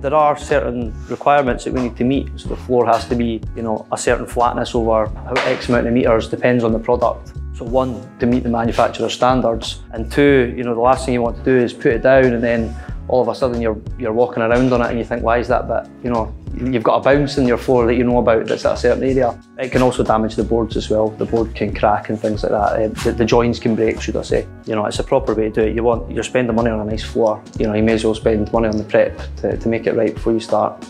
There are certain requirements that we need to meet. So the floor has to be, you know, a certain flatness over X amount of metres, depends on the product. So one, to meet the manufacturer's standards, and two, you know, the last thing you want to do is put it down and then all of a sudden you're you're walking around on it and you think, why is that bit? You know, you've got a bounce in your floor that you know about that's at a certain area. It can also damage the boards as well. The board can crack and things like that. Uh, the, the joints can break, should I say. You know, it's a proper way to do it. You want you're spending money on a nice floor. You know, you may as well spend money on the prep to, to make it right before you start.